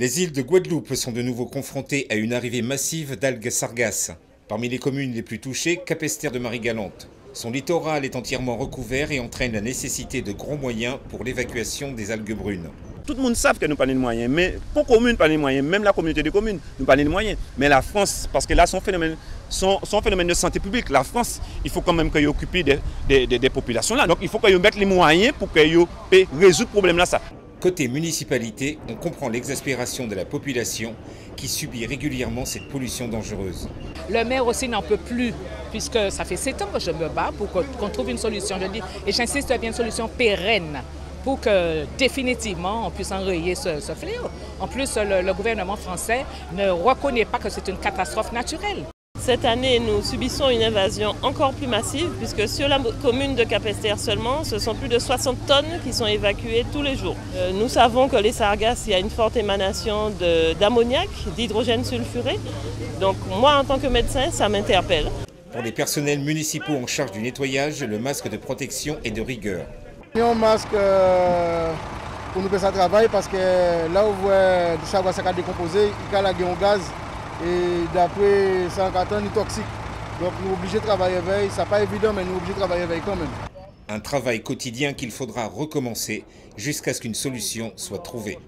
Les îles de Guadeloupe sont de nouveau confrontées à une arrivée massive d'algues sargasses. Parmi les communes les plus touchées, Capesterre de Marie-Galante. Son littoral est entièrement recouvert et entraîne la nécessité de gros moyens pour l'évacuation des algues brunes. Tout le monde sait que nous pas de moyens, mais pour communes, pas de moyens, même la communauté de communes, nous pas de moyens. Mais la France, parce que là, son phénomène, de santé publique, la France, il faut quand même qu'elle occupe des, des, des, populations là. Donc il faut qu'elle mette les moyens pour qu'elle résoudre le problème là. Ça. Côté municipalité, on comprend l'exaspération de la population qui subit régulièrement cette pollution dangereuse. Le maire aussi n'en peut plus, puisque ça fait sept ans que je me bats pour qu'on trouve une solution. Je dis, et j'insiste bien une solution pérenne pour que définitivement on puisse enrayer ce, fléau. En plus, le gouvernement français ne reconnaît pas que c'est une catastrophe naturelle. Cette année, nous subissons une invasion encore plus massive puisque sur la commune de Capester seulement, ce sont plus de 60 tonnes qui sont évacuées tous les jours. Euh, nous savons que les sargasses, il y a une forte émanation d'ammoniac, d'hydrogène sulfuré. Donc moi, en tant que médecin, ça m'interpelle. Pour les personnels municipaux en charge du nettoyage, le masque de protection est de rigueur. Un masque euh, pour nous faire ça travail parce que là où vous voyez du savoir ça décomposé, il y a un gaz et d'après 104 ans, il toxique. Donc nous sommes obligés de travailler avec, ça n'est pas évident, mais nous sommes obligés de travailler avec quand même. Un travail quotidien qu'il faudra recommencer jusqu'à ce qu'une solution soit trouvée.